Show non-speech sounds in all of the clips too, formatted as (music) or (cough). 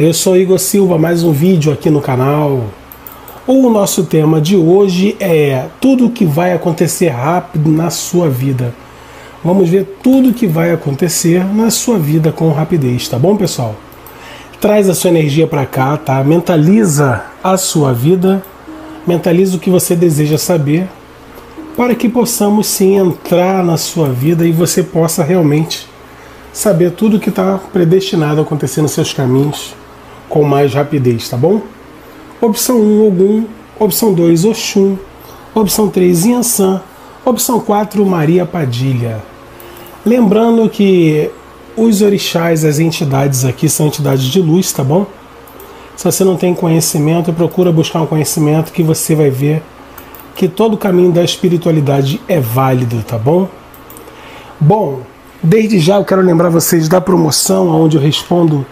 Eu sou Igor Silva, mais um vídeo aqui no canal. O nosso tema de hoje é tudo o que vai acontecer rápido na sua vida. Vamos ver tudo o que vai acontecer na sua vida com rapidez, tá bom, pessoal? Traz a sua energia para cá, tá? Mentaliza a sua vida, mentaliza o que você deseja saber, para que possamos sim entrar na sua vida e você possa realmente saber tudo o que está predestinado a acontecer nos seus caminhos com mais rapidez, tá bom? Opção 1, Ogum. Opção 2, Oxum. Opção 3, Yansan. Opção 4, Maria Padilha. Lembrando que os orixás, as entidades aqui são entidades de luz, tá bom? Se você não tem conhecimento, procura buscar um conhecimento que você vai ver que todo o caminho da espiritualidade é válido, tá bom? Bom, desde já eu quero lembrar vocês da promoção onde eu respondo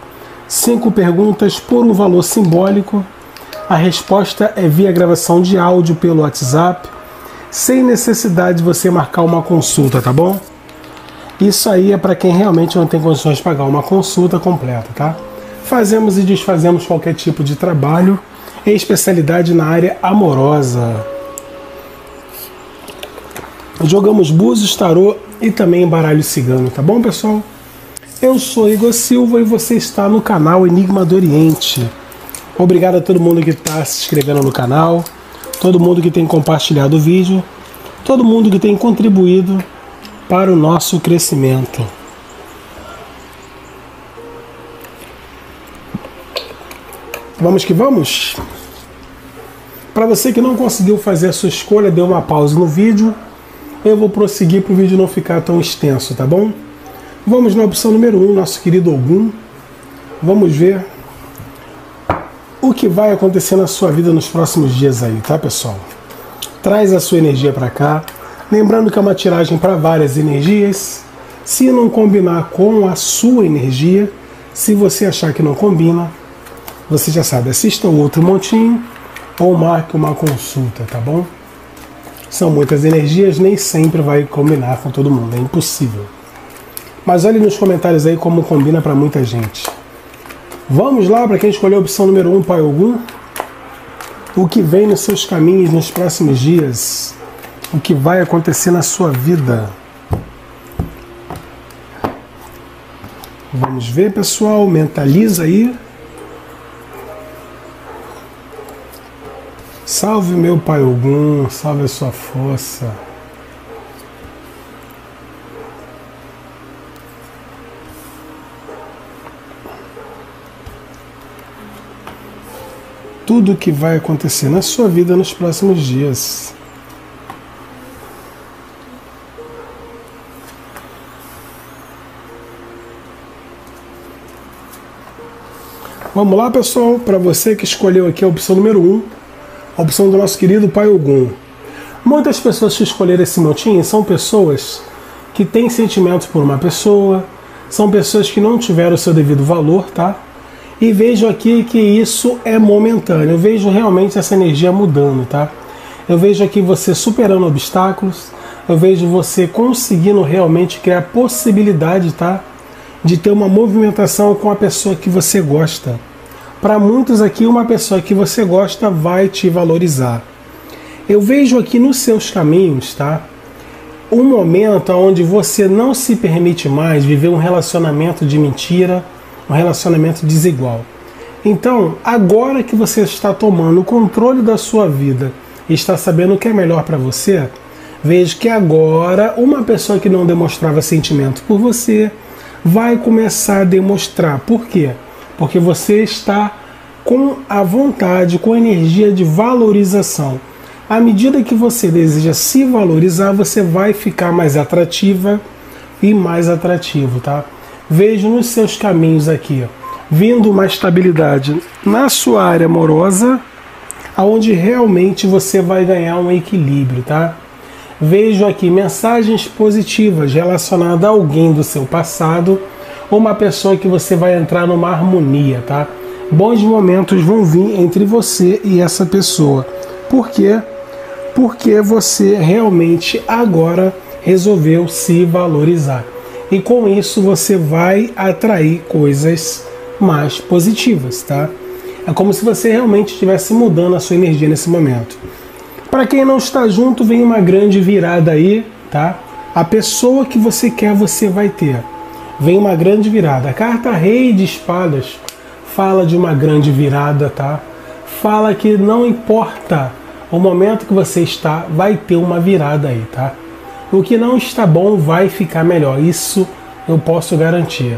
cinco perguntas por um valor simbólico. A resposta é via gravação de áudio pelo WhatsApp, sem necessidade de você marcar uma consulta, tá bom? Isso aí é para quem realmente não tem condições de pagar uma consulta completa, tá? Fazemos e desfazemos qualquer tipo de trabalho, em especialidade na área amorosa. Jogamos búzios, tarô e também baralho cigano, tá bom, pessoal? Eu sou Igor Silva e você está no canal Enigma do Oriente. Obrigado a todo mundo que está se inscrevendo no canal, todo mundo que tem compartilhado o vídeo, todo mundo que tem contribuído para o nosso crescimento. Vamos que vamos? Para você que não conseguiu fazer a sua escolha, deu uma pausa no vídeo. Eu vou prosseguir para o vídeo não ficar tão extenso, tá bom? Vamos na opção número 1, um, nosso querido Ogum. Vamos ver o que vai acontecer na sua vida nos próximos dias aí, tá, pessoal? Traz a sua energia para cá. Lembrando que é uma tiragem para várias energias. Se não combinar com a sua energia, se você achar que não combina, você já sabe, assista o outro montinho ou marque uma consulta, tá bom? São muitas energias, nem sempre vai combinar com todo mundo, é impossível. Mas olhe nos comentários aí como combina para muita gente. Vamos lá para quem escolheu a opção número 1, um, Pai Ogum. O que vem nos seus caminhos nos próximos dias? O que vai acontecer na sua vida? Vamos ver, pessoal. Mentaliza aí. Salve meu Pai Ogum, salve a sua força. Tudo o que vai acontecer na sua vida nos próximos dias. Vamos lá, pessoal, para você que escolheu aqui a opção número 1, um, a opção do nosso querido Pai Ogum. Muitas pessoas que escolheram esse montinho são pessoas que têm sentimentos por uma pessoa, são pessoas que não tiveram o seu devido valor, tá? E vejo aqui que isso é momentâneo. Eu vejo realmente essa energia mudando, tá? Eu vejo aqui você superando obstáculos. Eu vejo você conseguindo realmente criar possibilidade, tá? De ter uma movimentação com a pessoa que você gosta. Para muitos aqui, uma pessoa que você gosta vai te valorizar. Eu vejo aqui nos seus caminhos, tá? Um momento onde você não se permite mais viver um relacionamento de mentira um relacionamento desigual. Então, agora que você está tomando o controle da sua vida e está sabendo o que é melhor para você, veja que agora uma pessoa que não demonstrava sentimento por você vai começar a demonstrar. Por quê? Porque você está com a vontade, com a energia de valorização. À medida que você deseja se valorizar, você vai ficar mais atrativa e mais atrativo, tá? Vejo nos seus caminhos aqui, vindo uma estabilidade na sua área amorosa, aonde realmente você vai ganhar um equilíbrio, tá? Vejo aqui mensagens positivas relacionadas a alguém do seu passado ou uma pessoa que você vai entrar numa harmonia, tá? Bons momentos vão vir entre você e essa pessoa. Por quê? Porque você realmente agora resolveu se valorizar e com isso você vai atrair coisas mais positivas, tá? É como se você realmente estivesse mudando a sua energia nesse momento. Para quem não está junto, vem uma grande virada aí, tá? A pessoa que você quer, você vai ter. Vem uma grande virada. A carta Rei de Espadas fala de uma grande virada, tá? Fala que não importa o momento que você está, vai ter uma virada aí, tá? O que não está bom vai ficar melhor. Isso eu posso garantir.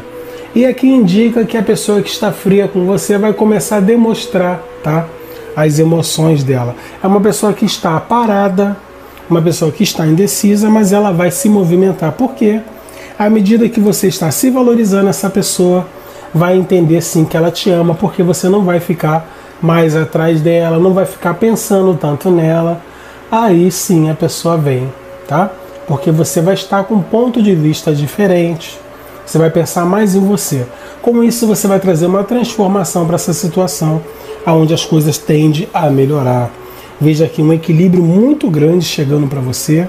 E aqui indica que a pessoa que está fria com você vai começar a demonstrar, tá? As emoções dela. É uma pessoa que está parada, uma pessoa que está indecisa, mas ela vai se movimentar. Por quê? À medida que você está se valorizando, essa pessoa vai entender sim que ela te ama, porque você não vai ficar mais atrás dela, não vai ficar pensando tanto nela. Aí sim a pessoa vem, tá? Porque você vai estar com um ponto de vista diferente você vai pensar mais em você. Com isso, você vai trazer uma transformação para essa situação, aonde as coisas tendem a melhorar. Veja aqui um equilíbrio muito grande chegando para você.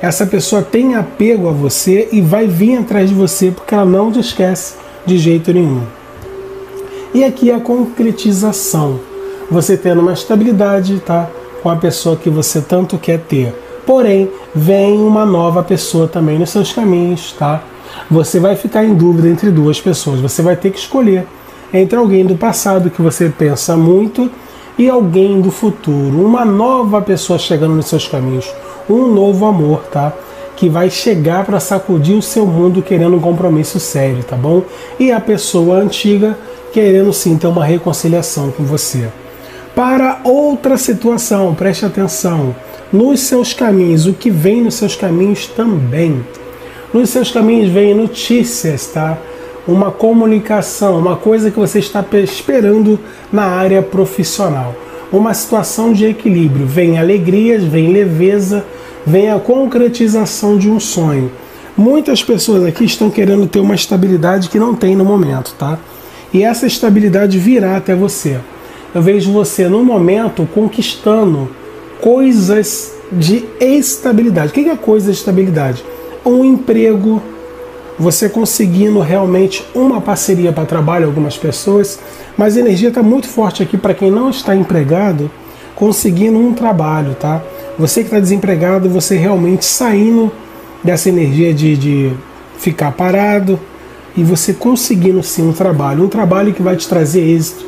Essa pessoa tem apego a você e vai vir atrás de você porque ela não te esquece de jeito nenhum. E aqui é a concretização. Você tendo uma estabilidade, tá? Com a pessoa que você tanto quer ter. Porém, vem uma nova pessoa também nos seus caminhos, tá? você vai ficar em dúvida entre duas pessoas. Você vai ter que escolher entre alguém do passado que você pensa muito e alguém do futuro, uma nova pessoa chegando nos seus caminhos, um novo amor, tá? Que vai chegar para sacudir o seu mundo querendo um compromisso sério, tá bom? E a pessoa antiga querendo sim ter uma reconciliação com você. Para outra situação, preste atenção, nos seus caminhos, o que vem nos seus caminhos também nos seus caminhos vem notícias, tá? Uma comunicação, uma coisa que você está esperando na área profissional. Uma situação de equilíbrio. Vem alegrias, vem leveza, vem a concretização de um sonho. Muitas pessoas aqui estão querendo ter uma estabilidade que não tem no momento, tá? E essa estabilidade virá até você. Eu vejo você no momento conquistando coisas de estabilidade. O que é coisa de estabilidade? um emprego, você conseguindo realmente uma parceria para trabalho, algumas pessoas, mas a energia está muito forte aqui para quem não está empregado, conseguindo um trabalho, tá? Você que está desempregado, você realmente saindo dessa energia de, de ficar parado e você conseguindo sim um trabalho, um trabalho que vai te trazer êxito,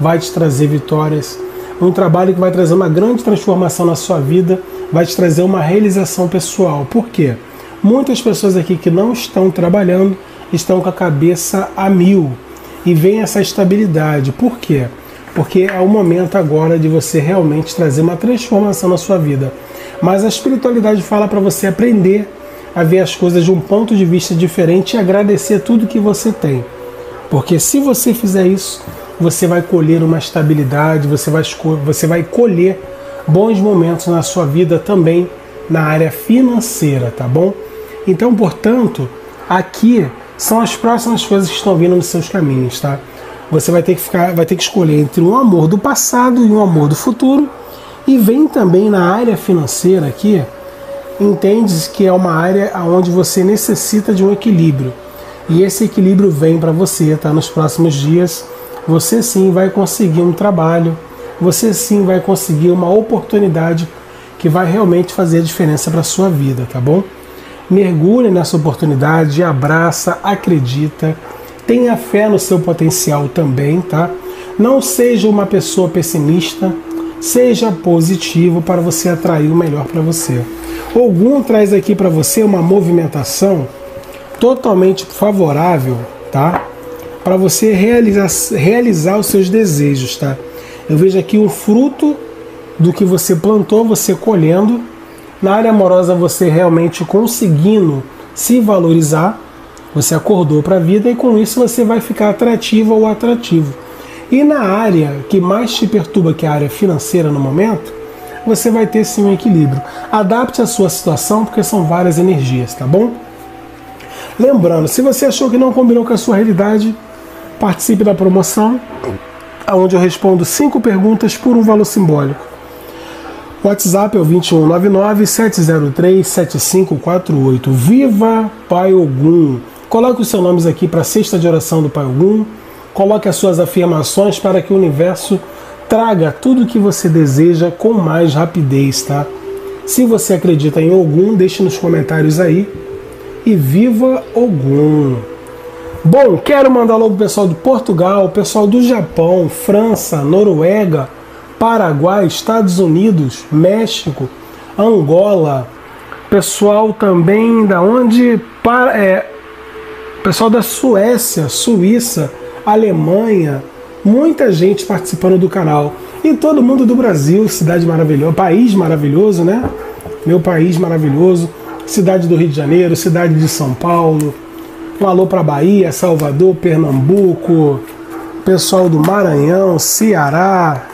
vai te trazer vitórias, um trabalho que vai trazer uma grande transformação na sua vida, vai te trazer uma realização pessoal. Por quê? Muitas pessoas aqui que não estão trabalhando estão com a cabeça a mil e vem essa estabilidade. Por quê? Porque é o momento agora de você realmente trazer uma transformação na sua vida. Mas a espiritualidade fala para você aprender a ver as coisas de um ponto de vista diferente e agradecer tudo que você tem. Porque se você fizer isso, você vai colher uma estabilidade, você vai, você vai colher bons momentos na sua vida também na área financeira, tá bom? Então, portanto, aqui são as próximas coisas que estão vindo nos seus caminhos, tá? Você vai ter que ficar, vai ter que escolher entre um amor do passado e um amor do futuro. E vem também na área financeira aqui, entende que é uma área onde você necessita de um equilíbrio. E esse equilíbrio vem para você, tá? Nos próximos dias, você sim vai conseguir um trabalho, você sim vai conseguir uma oportunidade que vai realmente fazer a diferença para sua vida, tá bom? mergulhe nessa oportunidade, abraça, acredita, tenha fé no seu potencial também, tá? Não seja uma pessoa pessimista, seja positivo para você atrair o melhor para você. Ogum traz aqui para você uma movimentação totalmente favorável, tá? Para você realizar, realizar os seus desejos, tá? Eu vejo aqui o fruto do que você plantou, você colhendo na área amorosa, você realmente conseguindo se valorizar, você acordou para a vida e com isso você vai ficar atrativo ou atrativo. E na área que mais te perturba, que é a área financeira no momento, você vai ter sim um equilíbrio. Adapte a sua situação, porque são várias energias, tá bom? Lembrando, se você achou que não combinou com a sua realidade, participe da promoção, onde eu respondo cinco perguntas por um valor simbólico. O WhatsApp é o 2199-703-7548. Viva Pai Ogum! Coloque os seus nomes aqui para a sexta de oração do Pai Ogum Coloque as suas afirmações para que o universo traga tudo o que você deseja com mais rapidez, tá? Se você acredita em Ogum, deixe nos comentários aí. E viva Ogum! Bom, quero mandar logo o pessoal de Portugal, pessoal do Japão, França, Noruega, Paraguai, Estados Unidos, México, Angola, pessoal também da onde para é, pessoal da Suécia, Suíça, Alemanha, muita gente participando do canal e todo mundo do Brasil, cidade maravilhosa, país maravilhoso, né? Meu país maravilhoso, cidade do Rio de Janeiro, cidade de São Paulo. Um alô para Bahia, Salvador, Pernambuco, pessoal do Maranhão, Ceará,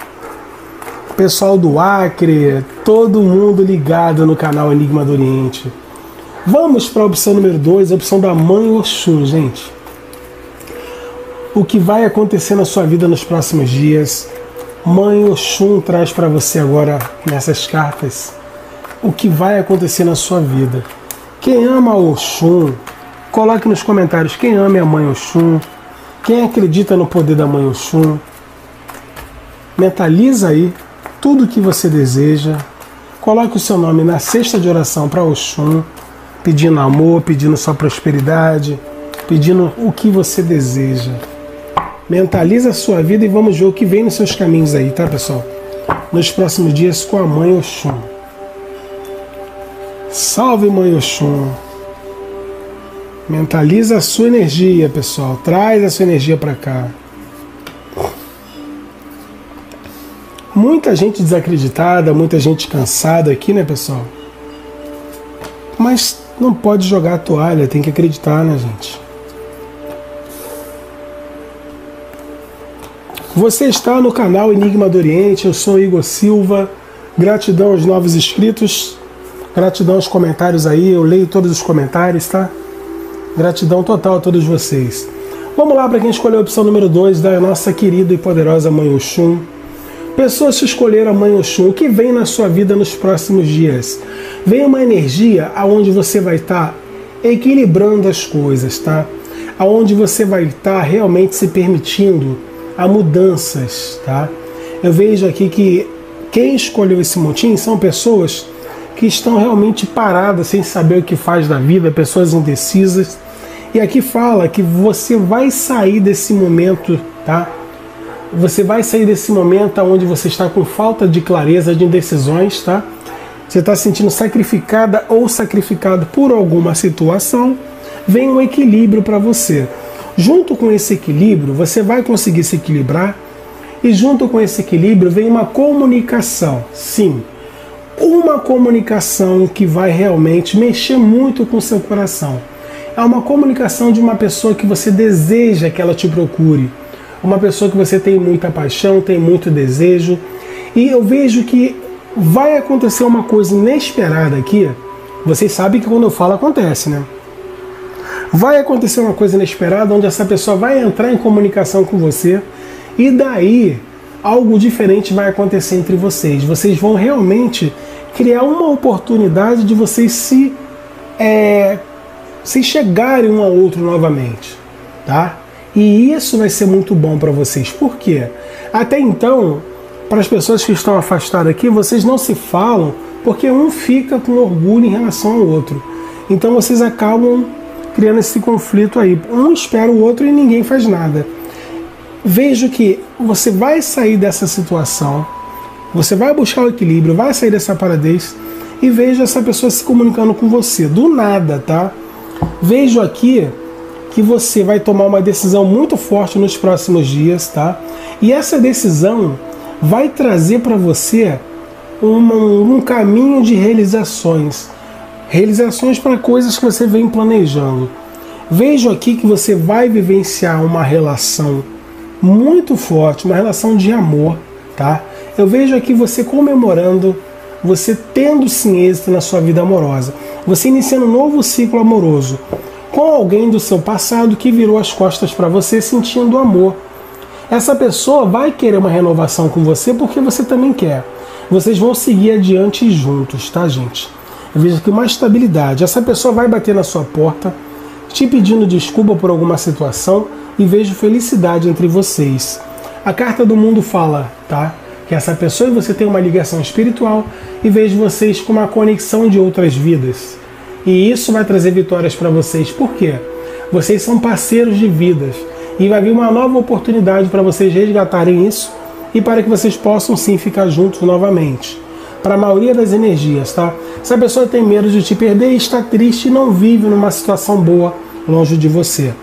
pessoal do Acre, todo mundo ligado no canal Enigma do Oriente. Vamos para a opção número 2, a opção da Mãe Oxum, gente. O que vai acontecer na sua vida nos próximos dias? Mãe Oxum traz para você agora nessas cartas o que vai acontecer na sua vida. Quem ama Oxum, coloque nos comentários quem ama a Mãe Oxum, quem acredita no poder da Mãe Oxum. Mentaliza aí tudo o que você deseja. Coloque o seu nome na cesta de oração para Oxum, pedindo amor, pedindo sua prosperidade, pedindo o que você deseja. Mentaliza a sua vida e vamos ver o que vem nos seus caminhos aí, tá, pessoal? Nos próximos dias com a Mãe Oxum. Salve, Mãe Oxum. Mentaliza a sua energia, pessoal. Traz a sua energia para cá. Muita gente desacreditada, muita gente cansada aqui, né, pessoal? Mas não pode jogar a toalha, tem que acreditar, né, gente? Você está no canal Enigma do Oriente, eu sou Igor Silva. Gratidão aos novos inscritos, gratidão aos comentários aí, eu leio todos os comentários, tá? Gratidão total a todos vocês. Vamos lá para quem escolheu a opção número 2 da nossa querida e poderosa Mãe Oxum. Pessoas que escolheram a Mãe Oxum, o que vem na sua vida nos próximos dias? Vem uma energia aonde você vai estar tá equilibrando as coisas, tá? Aonde você vai estar tá realmente se permitindo a mudanças, tá? Eu vejo aqui que quem escolheu esse montinho são pessoas que estão realmente paradas, sem saber o que faz da vida, pessoas indecisas. E aqui fala que você vai sair desse momento, tá? você vai sair desse momento onde você está com falta de clareza, de indecisões, tá? Você está se sentindo sacrificada ou sacrificado por alguma situação, vem um equilíbrio para você. Junto com esse equilíbrio, você vai conseguir se equilibrar e junto com esse equilíbrio vem uma comunicação. Sim, uma comunicação que vai realmente mexer muito com o seu coração. É uma comunicação de uma pessoa que você deseja que ela te procure uma pessoa que você tem muita paixão, tem muito desejo. E eu vejo que vai acontecer uma coisa inesperada aqui. Vocês sabem que quando eu falo acontece, né? Vai acontecer uma coisa inesperada onde essa pessoa vai entrar em comunicação com você e daí algo diferente vai acontecer entre vocês. Vocês vão realmente criar uma oportunidade de vocês se, é, se chegarem um ao outro novamente, tá? E isso vai ser muito bom para vocês. Por quê? Até então, para as pessoas que estão afastadas aqui, vocês não se falam porque um fica com orgulho em relação ao outro. Então vocês acabam criando esse conflito aí. Um espera o outro e ninguém faz nada. Vejo que você vai sair dessa situação, você vai buscar o equilíbrio, vai sair dessa paradez e vejo essa pessoa se comunicando com você. Do nada, tá? Vejo aqui que você vai tomar uma decisão muito forte nos próximos dias, tá? E essa decisão vai trazer para você um, caminho de realizações. Realizações para coisas que você vem planejando. Vejo aqui que você vai vivenciar uma relação muito forte, uma relação de amor, tá? Eu vejo aqui você comemorando, você tendo sim êxito na sua vida amorosa, você iniciando um novo ciclo amoroso com alguém do seu passado que virou as costas para você sentindo amor. Essa pessoa vai querer uma renovação com você porque você também quer. Vocês vão seguir adiante juntos, tá, gente? Eu vejo aqui uma estabilidade. Essa pessoa vai bater na sua porta, te pedindo desculpa por alguma situação, e vejo felicidade entre vocês. A carta do mundo fala, tá? Que essa pessoa e você tem uma ligação espiritual e vejo vocês com uma conexão de outras vidas. E isso vai trazer vitórias para vocês. Por quê? Vocês são parceiros de vidas e vai vir uma nova oportunidade para vocês resgatarem isso e para que vocês possam sim ficar juntos novamente. Para a maioria das energias, tá? Se a pessoa tem medo de te perder, está triste e não vive numa situação boa longe de você.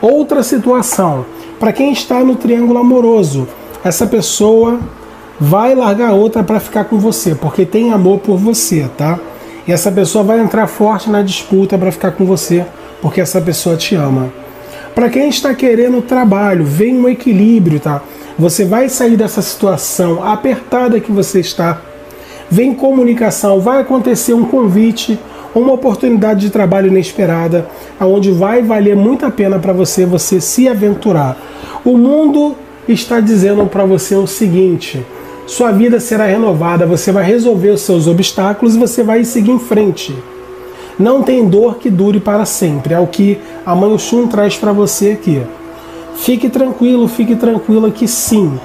Outra situação, para quem está no triângulo amoroso, essa pessoa vai largar outra para ficar com você, porque tem amor por você, tá? E essa pessoa vai entrar forte na disputa para ficar com você, porque essa pessoa te ama. Para quem está querendo trabalho, vem um equilíbrio, tá? Você vai sair dessa situação apertada que você está. Vem comunicação, vai acontecer um convite, uma oportunidade de trabalho inesperada, aonde vai valer muito a pena para você você se aventurar. O mundo está dizendo para você o seguinte: sua vida será renovada, você vai resolver os seus obstáculos e você vai seguir em frente. Não tem dor que dure para sempre, é o que a mãe Oxum traz para você aqui. Fique tranquilo, fique tranquila que sim,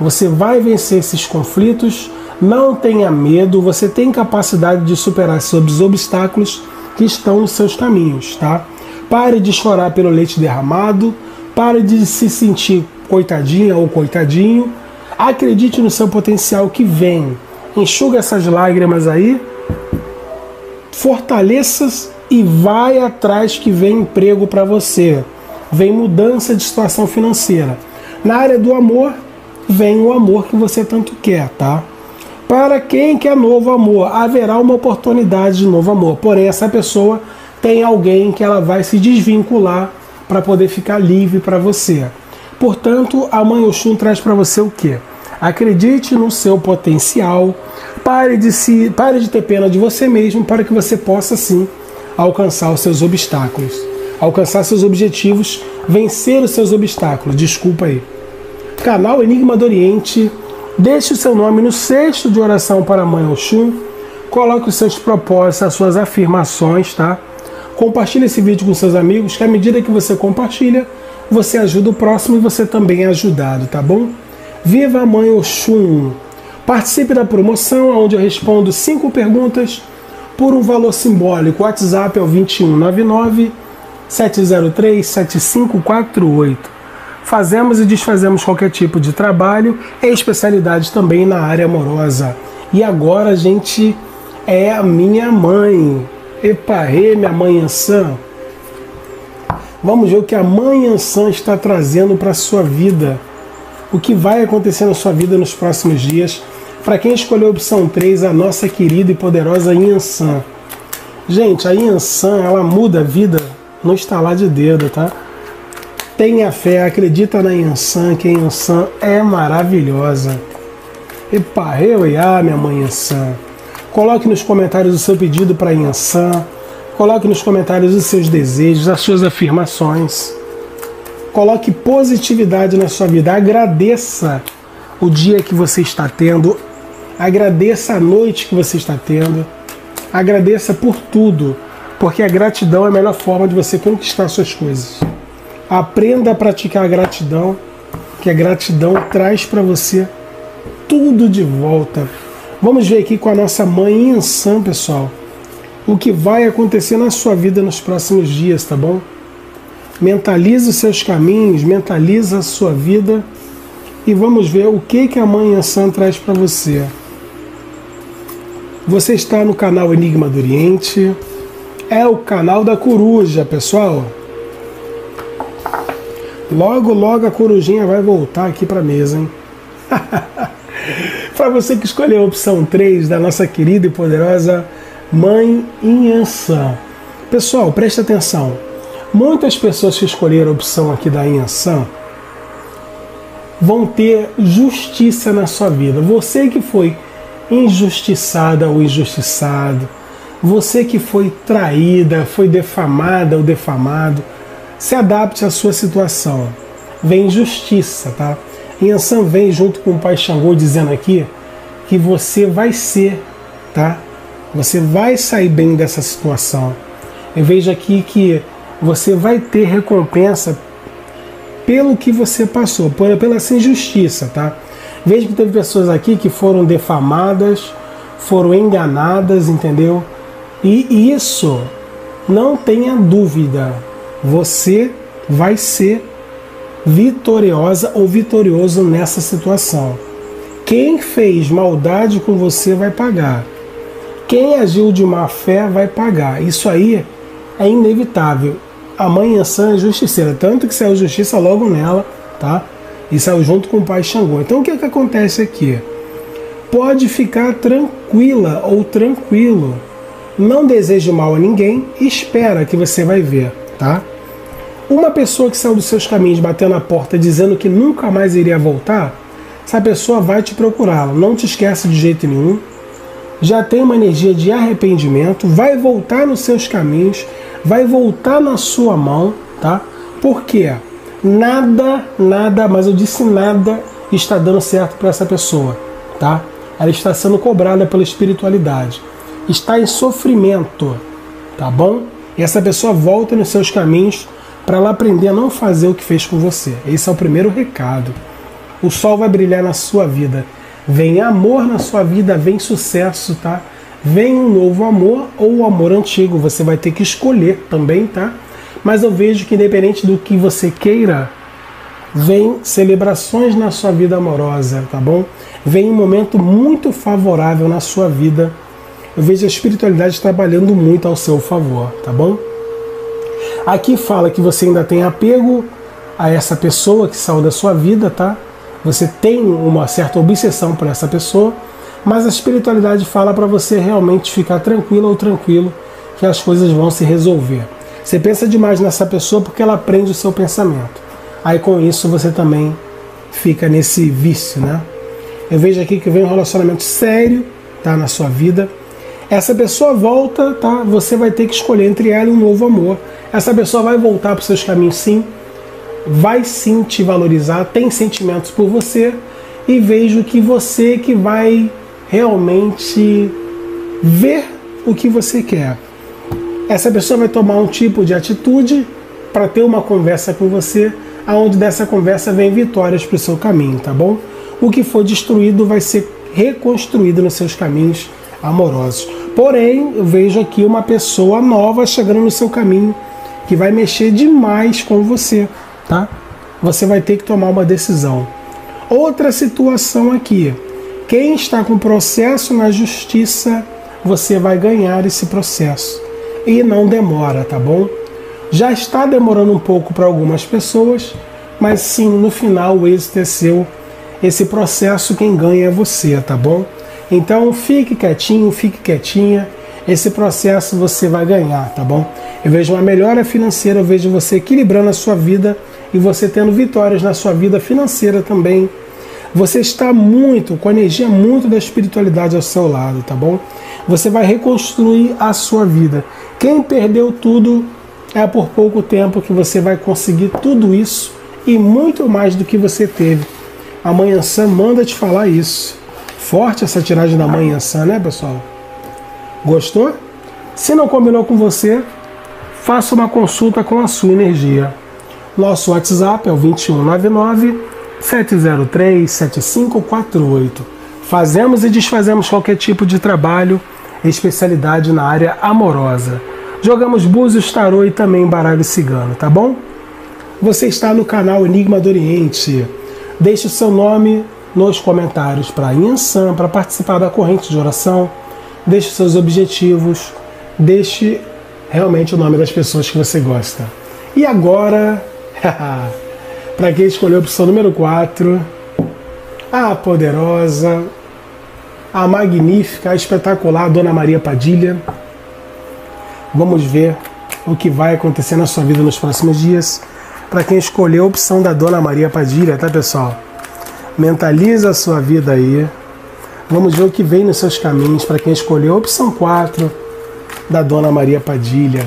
você vai vencer esses conflitos, não tenha medo, você tem capacidade de superar esses obstáculos que estão nos seus caminhos, tá? Pare de chorar pelo leite derramado, pare de se sentir coitadinha ou coitadinho. Acredite no seu potencial que vem. Enxuga essas lágrimas aí, fortaleça e vai atrás que vem emprego para você vem mudança de situação financeira. Na área do amor, vem o amor que você tanto quer, tá? Para quem quer novo amor, haverá uma oportunidade de novo amor. Porém, essa pessoa tem alguém que ela vai se desvincular para poder ficar livre para você. Portanto, a Mãe Oxum traz para você o quê? Acredite no seu potencial, pare de, se, pare de ter pena de você mesmo para que você possa sim alcançar os seus obstáculos alcançar seus objetivos, vencer os seus obstáculos. Desculpa aí. Canal Enigma do Oriente. Deixe o seu nome no cesto de oração para a Mãe Oxum. Coloque os seus propósitos, as suas afirmações, tá? Compartilhe esse vídeo com seus amigos, que à medida que você compartilha, você ajuda o próximo e você também é ajudado, tá bom? Viva a Mãe Oxum! Participe da promoção, onde eu respondo cinco perguntas por um valor simbólico. O WhatsApp é o 2199 703-7548. Fazemos e desfazemos qualquer tipo de trabalho e especialidade também na área amorosa. E agora a gente é a minha mãe. Eparê, minha mãe Ansan. Vamos ver o que a mãe Ansan está trazendo para a sua vida. O que vai acontecer na sua vida nos próximos dias. Para quem escolheu a opção 3, a nossa querida e poderosa Yansan. Gente, a Yansan, ela muda a vida no estalar de dedo, tá? Tenha fé, acredita na Yansan, que a Yansan é maravilhosa. Epa, eu e a minha mãe Yansan. Coloque nos comentários o seu pedido para Yansan. Coloque nos comentários os seus desejos, as suas afirmações. Coloque positividade na sua vida. Agradeça o dia que você está tendo. Agradeça a noite que você está tendo. Agradeça por tudo porque a gratidão é a melhor forma de você conquistar suas coisas. Aprenda a praticar a gratidão, que a gratidão traz para você tudo de volta. Vamos ver aqui com a nossa mãe Insan, pessoal, o que vai acontecer na sua vida nos próximos dias, tá bom? Mentaliza os seus caminhos, mentaliza a sua vida e vamos ver o que, que a mãe Insan traz para você. Você está no canal Enigma do Oriente é o canal da coruja, pessoal. Logo, logo a corujinha vai voltar aqui para a mesa, hein? (laughs) para você que escolheu a opção 3 da nossa querida e poderosa Mãe Inhansã. Pessoal, preste atenção. Muitas pessoas que escolheram a opção aqui da Inhansã vão ter justiça na sua vida. Você que foi injustiçada ou injustiçado, você que foi traída, foi defamada ou defamado, se adapte à sua situação. Vem justiça, tá? Yansan vem junto com o Pai Xangô dizendo aqui que você vai ser, tá? Você vai sair bem dessa situação. Eu vejo aqui que você vai ter recompensa pelo que você passou, por, pela injustiça, tá? Veja que teve pessoas aqui que foram defamadas, foram enganadas, entendeu? E isso, não tenha dúvida, você vai ser vitoriosa ou vitorioso nessa situação. Quem fez maldade com você vai pagar. Quem agiu de má fé vai pagar. Isso aí é inevitável. A mãe Ansan é justiceira, tanto que saiu justiça logo nela, tá? E saiu junto com o pai Xangô. Então o que, é que acontece aqui? Pode ficar tranquila ou tranquilo. Não deseje mal a ninguém, espera que você vai ver, tá? Uma pessoa que saiu dos seus caminhos, batendo na porta, dizendo que nunca mais iria voltar, essa pessoa vai te procurar. Não te esquece de jeito nenhum. Já tem uma energia de arrependimento, vai voltar nos seus caminhos, vai voltar na sua mão, tá? Por quê? Nada, nada, mas eu disse nada está dando certo para essa pessoa, tá? Ela está sendo cobrada pela espiritualidade. Está em sofrimento, tá bom? E essa pessoa volta nos seus caminhos para ela aprender a não fazer o que fez com você. Esse é o primeiro recado o sol vai brilhar na sua vida. Vem amor na sua vida, vem sucesso, tá? Vem um novo amor ou o amor antigo, você vai ter que escolher também, tá? Mas eu vejo que independente do que você queira, vem celebrações na sua vida amorosa, tá bom? Vem um momento muito favorável na sua vida. Eu vejo a espiritualidade trabalhando muito ao seu favor, tá bom? Aqui fala que você ainda tem apego a essa pessoa que saiu da sua vida, tá? você tem uma certa obsessão por essa pessoa, mas a espiritualidade fala para você realmente ficar tranquilo ou tranquilo que as coisas vão se resolver. Você pensa demais nessa pessoa porque ela prende o seu pensamento. Aí com isso você também fica nesse vício, né? Eu vejo aqui que vem um relacionamento sério, tá, na sua vida. Essa pessoa volta, tá? Você vai ter que escolher entre ela e um novo amor. Essa pessoa vai voltar para os seus caminhos, sim vai sim te valorizar, tem sentimentos por você e vejo que você que vai realmente ver o que você quer. Essa pessoa vai tomar um tipo de atitude para ter uma conversa com você, aonde dessa conversa vem vitórias para o seu caminho, tá bom? O que for destruído vai ser reconstruído nos seus caminhos amorosos. Porém, eu vejo aqui uma pessoa nova chegando no seu caminho que vai mexer demais com você tá? Você vai ter que tomar uma decisão. Outra situação aqui: quem está com processo na justiça, você vai ganhar esse processo. E não demora, tá bom? Já está demorando um pouco para algumas pessoas, mas sim, no final o êxito é seu. Esse processo quem ganha é você, tá bom? Então fique quietinho, fique quietinha. Esse processo você vai ganhar, tá bom? Eu vejo uma melhora financeira, eu vejo você equilibrando a sua vida e você tendo vitórias na sua vida financeira também. Você está muito, com a energia muito da espiritualidade ao seu lado, tá bom? Você vai reconstruir a sua vida. Quem perdeu tudo é por pouco tempo que você vai conseguir tudo isso e muito mais do que você teve. A Manhã Sam manda te falar isso. Forte essa tiragem da Manhã Sam, né, pessoal? Gostou? Se não combinou com você, faça uma consulta com a sua energia. Nosso WhatsApp é o 2199 703 7548. Fazemos e desfazemos qualquer tipo de trabalho, especialidade na área amorosa. Jogamos búzios, tarô e também baralho cigano, tá bom? Você está no canal Enigma do Oriente. Deixe o seu nome nos comentários para Insan, para participar da corrente de oração. Deixe seus objetivos. Deixe realmente o nome das pessoas que você gosta. E agora (laughs) Para quem escolheu a opção número 4, a poderosa, a magnífica, a espetacular Dona Maria Padilha. Vamos ver o que vai acontecer na sua vida nos próximos dias. Para quem escolheu a opção da Dona Maria Padilha, tá pessoal? Mentaliza a sua vida aí. Vamos ver o que vem nos seus caminhos para quem escolheu a opção 4 da Dona Maria Padilha.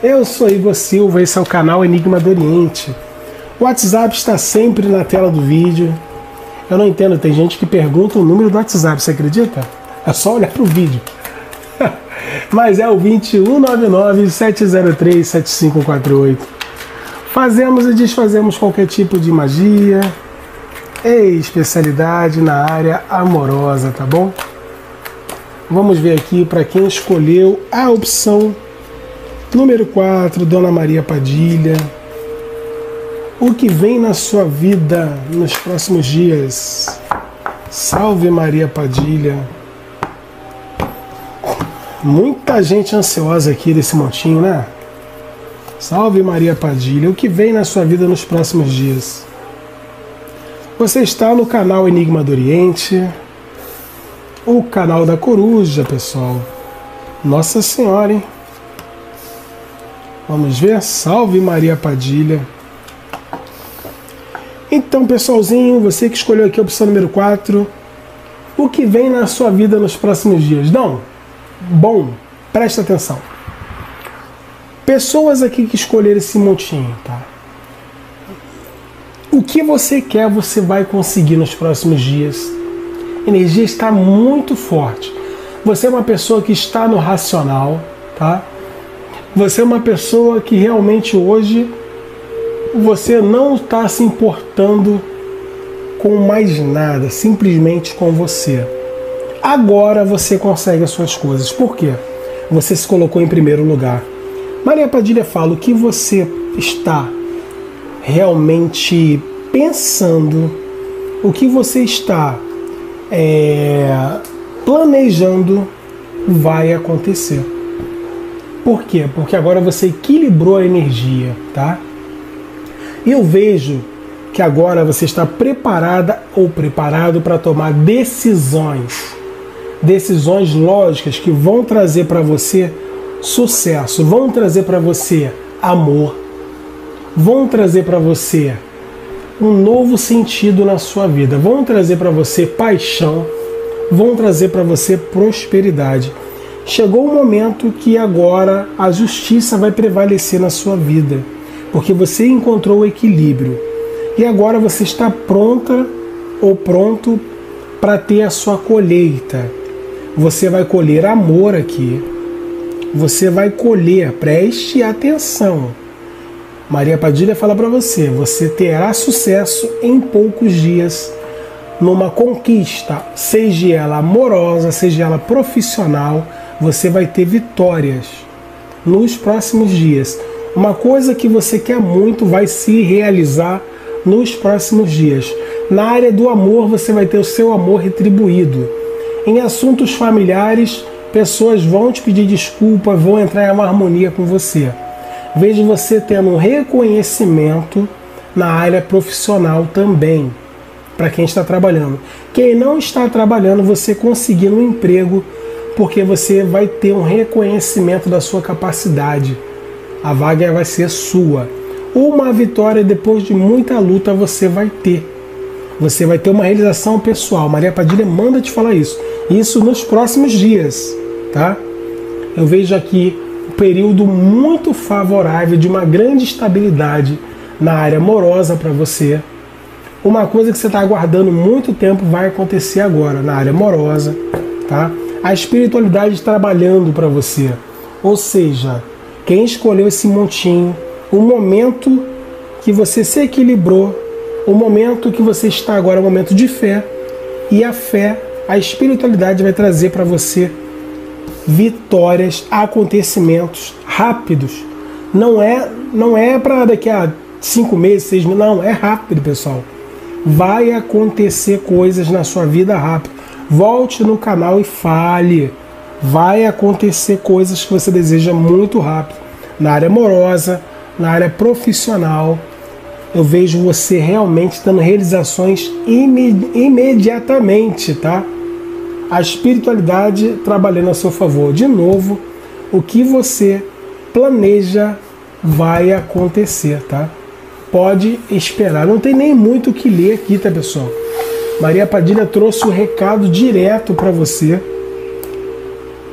Eu sou Igor Silva, esse é o canal Enigma do Oriente. O WhatsApp está sempre na tela do vídeo. Eu não entendo, tem gente que pergunta o número do WhatsApp, você acredita? É só olhar para o vídeo. (laughs) Mas é o 2199-703-7548. Fazemos e desfazemos qualquer tipo de magia e especialidade na área amorosa, tá bom? Vamos ver aqui para quem escolheu a opção número 4, Dona Maria Padilha. O que vem na sua vida nos próximos dias? Salve Maria Padilha. Muita gente ansiosa aqui desse montinho, né? Salve Maria Padilha. O que vem na sua vida nos próximos dias? Você está no canal Enigma do Oriente, o canal da coruja, pessoal. Nossa Senhora, hein? Vamos ver? Salve Maria Padilha. Então, pessoalzinho, você que escolheu aqui a opção número 4, o que vem na sua vida nos próximos dias? Não. Bom, presta atenção. Pessoas aqui que escolheram esse montinho, tá? O que você quer, você vai conseguir nos próximos dias. A energia está muito forte. Você é uma pessoa que está no racional, tá? Você é uma pessoa que realmente hoje você não está se importando com mais nada, simplesmente com você. Agora você consegue as suas coisas. Por quê? Você se colocou em primeiro lugar. Maria Padilha fala o que você está realmente pensando, o que você está é, planejando vai acontecer. Por quê? Porque agora você equilibrou a energia, tá? Eu vejo que agora você está preparada ou preparado para tomar decisões. Decisões lógicas que vão trazer para você sucesso, vão trazer para você amor, vão trazer para você um novo sentido na sua vida, vão trazer para você paixão, vão trazer para você prosperidade. Chegou o momento que agora a justiça vai prevalecer na sua vida porque você encontrou o equilíbrio e agora você está pronta ou pronto para ter a sua colheita. Você vai colher amor aqui. Você vai colher, preste atenção. Maria Padilha fala para você: você terá sucesso em poucos dias numa conquista, seja ela amorosa, seja ela profissional, você vai ter vitórias nos próximos dias. Uma coisa que você quer muito vai se realizar nos próximos dias. Na área do amor, você vai ter o seu amor retribuído. Em assuntos familiares, pessoas vão te pedir desculpa, vão entrar em uma harmonia com você. Vejo você tendo um reconhecimento na área profissional também, para quem está trabalhando. Quem não está trabalhando, você conseguir um emprego, porque você vai ter um reconhecimento da sua capacidade a vaga vai ser sua. Uma vitória depois de muita luta você vai ter. Você vai ter uma realização pessoal. Maria Padilha manda te falar isso. Isso nos próximos dias, tá? Eu vejo aqui período muito favorável de uma grande estabilidade na área amorosa para você. Uma coisa que você está aguardando muito tempo vai acontecer agora na área amorosa, tá? A espiritualidade trabalhando para você. Ou seja, quem escolheu esse montinho, o momento que você se equilibrou, o momento que você está agora, é um momento de fé, e a fé, a espiritualidade vai trazer para você vitórias, acontecimentos rápidos. Não é, não é para daqui a cinco meses, seis meses, não, é rápido, pessoal. Vai acontecer coisas na sua vida rápido. Volte no canal e fale vai acontecer coisas que você deseja muito rápido. Na área amorosa, na área profissional, eu vejo você realmente dando realizações imediatamente, tá? A espiritualidade trabalhando a seu favor. De novo, o que você planeja vai acontecer, tá? Pode esperar. Não tem nem muito o que ler aqui, tá, pessoal? Maria Padilha trouxe o um recado direto para você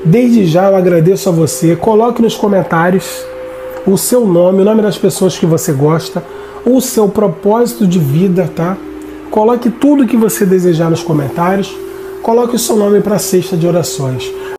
Desde já eu agradeço a você. Coloque nos comentários o seu nome, o nome das pessoas que você gosta, o seu propósito de vida, tá? Coloque tudo que você desejar nos comentários. Coloque o seu nome para a cesta de orações.